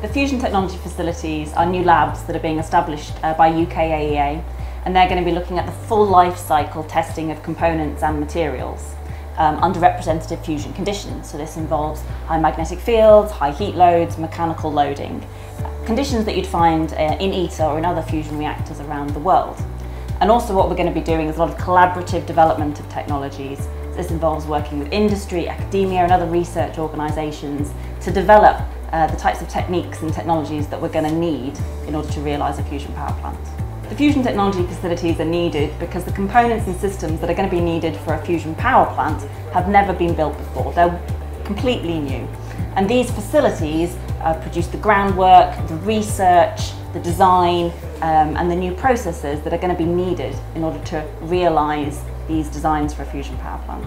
The fusion technology facilities are new labs that are being established uh, by UKAEA and they're going to be looking at the full life cycle testing of components and materials um, under representative fusion conditions. So this involves high magnetic fields, high heat loads, mechanical loading, conditions that you'd find uh, in ITER or in other fusion reactors around the world. And also what we're going to be doing is a lot of collaborative development of technologies. This involves working with industry, academia and other research organisations to develop uh, the types of techniques and technologies that we're going to need in order to realise a fusion power plant. The fusion technology facilities are needed because the components and systems that are going to be needed for a fusion power plant have never been built before. They're completely new. And these facilities uh, produce the groundwork, the research, the design um, and the new processes that are going to be needed in order to realise these designs for a fusion power plant.